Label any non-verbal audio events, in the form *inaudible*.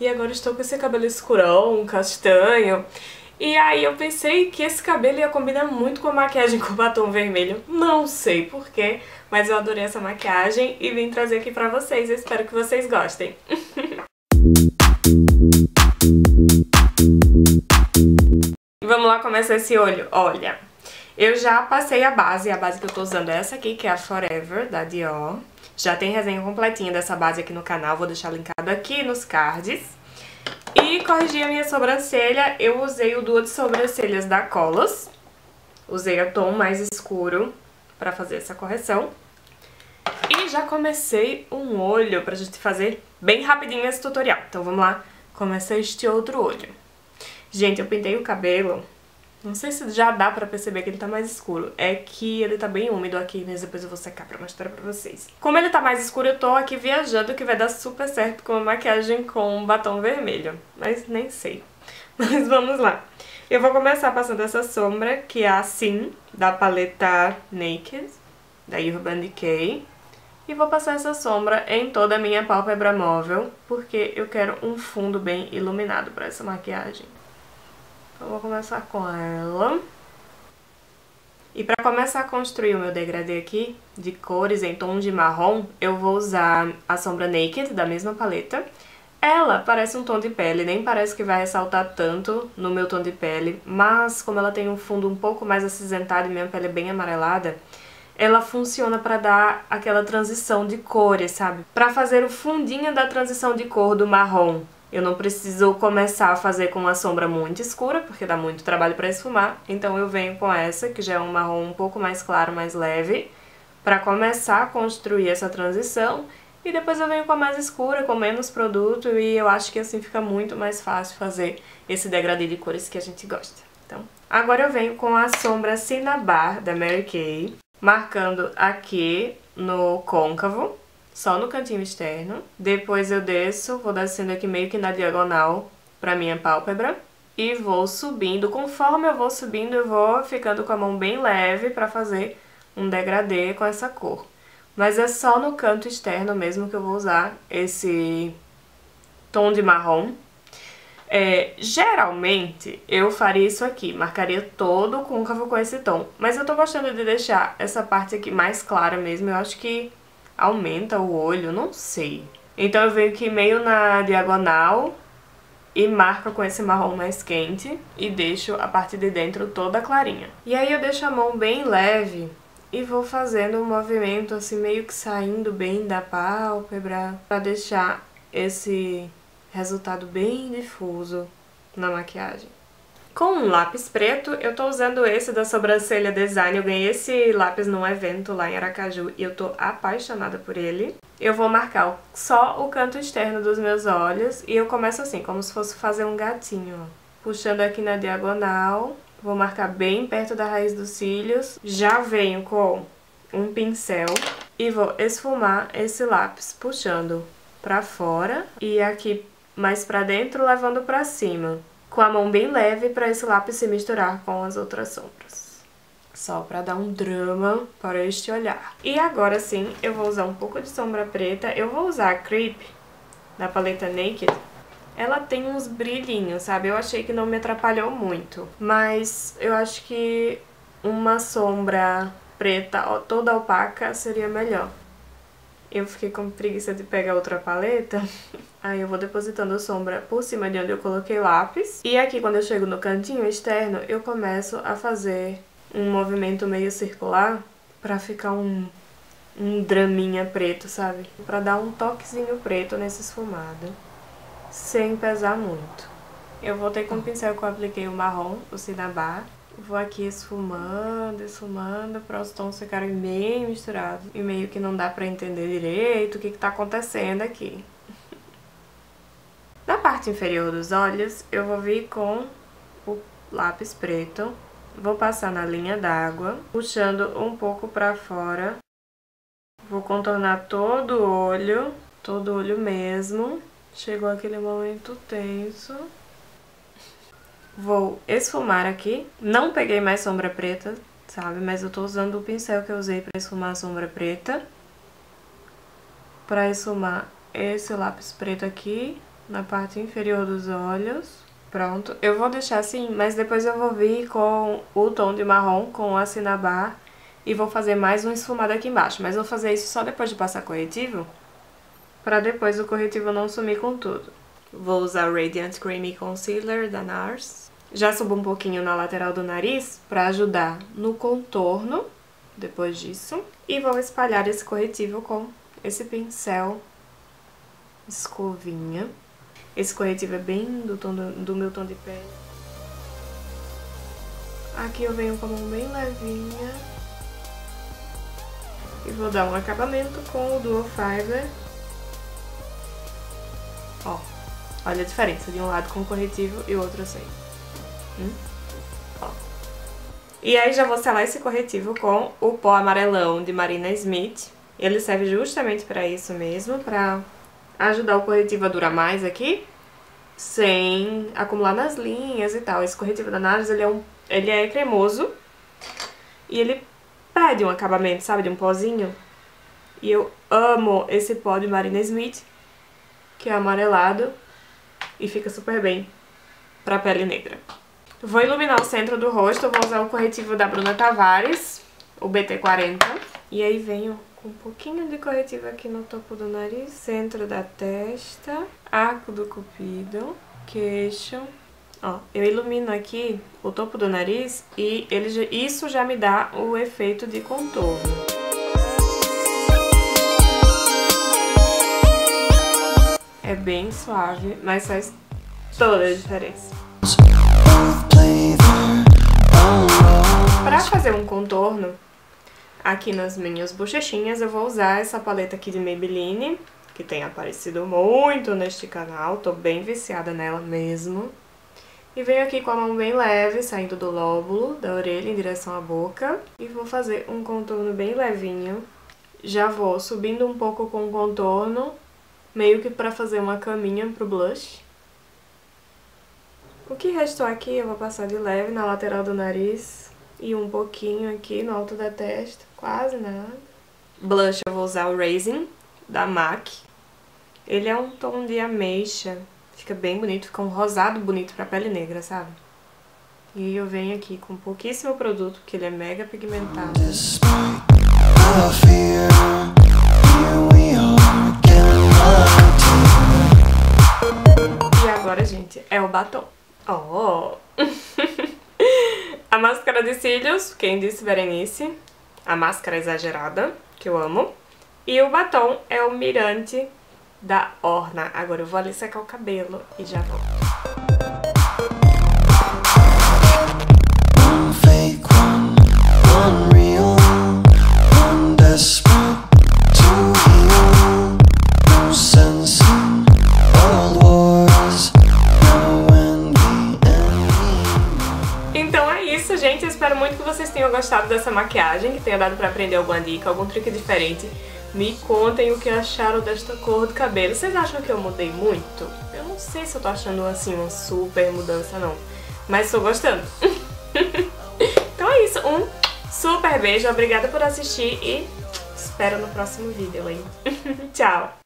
E agora estou com esse cabelo escurão, castanho. E aí eu pensei que esse cabelo ia combinar muito com a maquiagem com batom vermelho. Não sei porquê, mas eu adorei essa maquiagem e vim trazer aqui pra vocês. Eu espero que vocês gostem. *laughs* Vamos lá começar esse olho. Olha, eu já passei a base, a base que eu tô usando é essa aqui, que é a Forever, da Dior. Já tem resenha completinha dessa base aqui no canal, vou deixar linkado aqui nos cards. E corrigi a minha sobrancelha, eu usei o duo de sobrancelhas da Colos. Usei o tom mais escuro pra fazer essa correção. E já comecei um olho pra gente fazer bem rapidinho esse tutorial. Então vamos lá, começa este outro olho. Gente, eu pintei o cabelo não sei se já dá pra perceber que ele tá mais escuro. É que ele tá bem úmido aqui, mas depois eu vou secar pra mostrar pra vocês. Como ele tá mais escuro, eu tô aqui viajando que vai dar super certo com a maquiagem com batom vermelho. Mas nem sei. *laughs* Mas vamos lá. Eu vou começar passando essa sombra, que é a Sim, da paleta Naked, da Urban Decay. E vou passar essa sombra em toda a minha pálpebra móvel, porque eu quero um fundo bem iluminado pra essa maquiagem. Então, vou começar com ela. E para começar a construir o meu degradê aqui, de cores em tom de marrom, eu vou usar a sombra Naked, da mesma paleta. Ela parece um tom de pele, nem parece que vai ressaltar tanto no meu tom de pele, mas como ela tem um fundo um pouco mais acinzentado e minha pele é bem amarelada, ela funciona para dar aquela transição de cores, sabe? Para fazer o fundinho da transição de cor do marrom eu não preciso começar a fazer com uma sombra muito escura, porque dá muito trabalho para esfumar. Então eu venho com essa, que já é um marrom um pouco mais claro, mais leve, para começar a construir essa transição. E depois eu venho com a mais escura, com menos produto, e eu acho que assim fica muito mais fácil fazer esse degradê de cores que a gente gosta. Então, agora eu venho com a sombra Cinnabar da Mary Kay, marcando aqui no côncavo, só no cantinho externo. Depois eu desço, vou descendo aqui meio que na diagonal pra minha pálpebra. E vou subindo. Conforme eu vou subindo, eu vou ficando com a mão bem leve pra fazer um degradê com essa cor. Mas é só no canto externo mesmo que eu vou usar esse tom de marrom. É, geralmente eu faria isso aqui, marcaria todo o côncavo com esse tom. Mas eu tô gostando de deixar essa parte aqui mais clara mesmo. Eu acho que aumenta o olho, não sei. Então eu venho aqui meio na diagonal e marco com esse marrom mais quente e deixo a parte de dentro toda clarinha. E aí eu deixo a mão bem leve e vou fazendo um movimento assim meio que saindo bem da pálpebra para deixar esse resultado bem difuso na maquiagem. Com um lápis preto, eu tô usando esse da Sobrancelha Design. Eu ganhei esse lápis num evento lá em Aracaju e eu tô apaixonada por ele. Eu vou marcar só o canto externo dos meus olhos e eu começo assim, como se fosse fazer um gatinho. Puxando aqui na diagonal, vou marcar bem perto da raiz dos cílios. Já venho com um pincel e vou esfumar esse lápis, puxando pra fora e aqui mais pra dentro, levando pra cima com a mão bem leve para esse lápis se misturar com as outras sombras. Só para dar um drama para este olhar. E agora sim, eu vou usar um pouco de sombra preta. Eu vou usar a Creep, da paleta Naked. Ela tem uns brilhinhos, sabe? Eu achei que não me atrapalhou muito. Mas eu acho que uma sombra preta toda opaca seria melhor. Eu fiquei com preguiça de pegar outra paleta. *laughs* Aí eu vou depositando sombra por cima de onde eu coloquei lápis. E aqui, quando eu chego no cantinho externo, eu começo a fazer um movimento meio circular pra ficar um, um draminha preto, sabe? Pra dar um toquezinho preto nesse esfumado, sem pesar muito. Eu voltei com o pincel que eu apliquei o marrom, o Cinnabar, Vou aqui esfumando, esfumando, para os tons ficarem meio misturados. E meio que não dá para entender direito o que está acontecendo aqui. *laughs* Na parte inferior dos olhos, eu vou vir com o lápis preto. Vou passar na linha d'água, puxando um pouco para fora. Vou contornar todo o olho, todo o olho mesmo, Chegou aquele momento tenso. Vou esfumar aqui. Não peguei mais sombra preta, sabe? Mas eu tô usando o pincel que eu usei pra esfumar a sombra preta. Pra esfumar esse lápis preto aqui, na parte inferior dos olhos. Pronto. Eu vou deixar assim, mas depois eu vou vir com o tom de marrom, com a Cinnabar. E vou fazer mais um esfumado aqui embaixo. Mas vou fazer isso só depois de passar corretivo para depois o corretivo não sumir com tudo. Vou usar o Radiant Creamy Concealer da NARS. Já subo um pouquinho na lateral do nariz para ajudar no contorno, depois disso. E vou espalhar esse corretivo com esse pincel escovinha. Esse corretivo é bem do, tom do, do meu tom de pele. Aqui eu venho com a mão bem levinha. E vou dar um acabamento com o Dual Fiber Ó, olha a diferença de um lado com corretivo e o outro sem. E aí já vou selar esse corretivo com o pó amarelão de Marina Smith. Ele serve justamente para isso mesmo, para ajudar o corretivo a durar mais aqui, sem acumular nas linhas e tal. Esse corretivo da NARS, ele é, um, ele é cremoso e ele pede um acabamento, sabe, de um pozinho. E eu amo esse pó de Marina Smith, que é amarelado e fica super bem pra pele negra. Vou iluminar o centro do rosto, vou usar o corretivo da Bruna Tavares, o BT40. E aí venho com um pouquinho de corretivo aqui no topo do nariz, centro da testa, arco do cupido, queixo. Ó, eu ilumino aqui o topo do nariz e ele, isso já me dá o efeito de contorno. É bem suave, mas faz toda a diferença. Para fazer um contorno aqui nas minhas bochechinhas, eu vou usar essa paleta aqui de Maybelline, que tem aparecido muito neste canal, tô bem viciada nela mesmo. E venho aqui com a mão bem leve, saindo do lóbulo da orelha em direção à boca. E vou fazer um contorno bem levinho. Já vou subindo um pouco com o contorno meio que pra fazer uma caminha pro blush. O que restou aqui eu vou passar de leve na lateral do nariz e um pouquinho aqui no alto da testa, quase nada. Blush eu vou usar o Raisin, da MAC. Ele é um tom de ameixa, fica bem bonito, fica um rosado bonito pra pele negra, sabe? E eu venho aqui com pouquíssimo produto, porque ele é mega pigmentado. E agora, gente, é o batom. Oh! *laughs* a máscara de cílios, quem disse Berenice. A máscara exagerada, que eu amo. E o batom é o Mirante da Orna. Agora eu vou ali secar o cabelo e já volto. tenham gostado dessa maquiagem, que tenha dado pra aprender alguma dica, algum truque diferente. Me contem o que acharam desta cor do cabelo. Vocês acham que eu mudei muito? Eu não sei se eu tô achando assim uma super mudança não, mas tô gostando. *laughs* então é isso, um super beijo, obrigada por assistir e espero no próximo vídeo, hein? *laughs* Tchau!